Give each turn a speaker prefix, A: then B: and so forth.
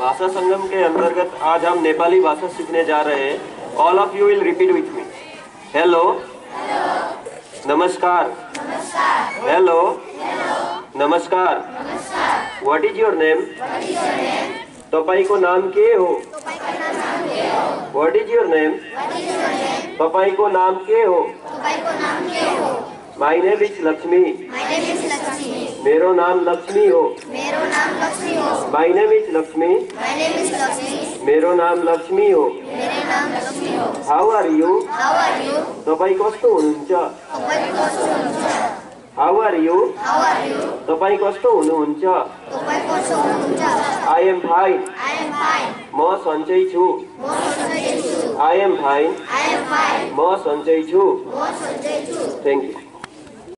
A: भाषा संगम के अंतर्गत आज हम नेपाली भाषा सीखने जा रहे हैं। All of you will repeat with me hello नमस्कार. हेलो नमस्कार. व्हाट इज़ योर नेम तपाईँको नाम के हो व्हाट इज़ योर नेम तपाईँको नाम के हो माई नेम इज़ लक्ष्मी मेरो नाम लक्ष्मी हो।
B: मेरो नाम लक्ष्मी हो।
A: My name is Lakshmi.
B: My name is Lakshmi.
A: मेरो नाम लक्ष्मी हो।
B: मेरो नाम लक्ष्मी हो।
A: How are you
B: How are you?
A: तपाईँ कस्तो हुनुहुन्छ।
B: तपाईँ कस्तो हुनुहुन्छ।
A: How are you
B: How are you?
A: तपाईँ कस्तो हुनुहुन्छ।
B: तपाईँ कस्तो हुनुहुन्छ।
A: I am fine
B: I am fine.
A: म सन्चै छु।
B: म सन्चै छु।
A: I am fine
B: I am fine.
A: म सन्चै छु।
B: म सन्चै छु।
A: Thank you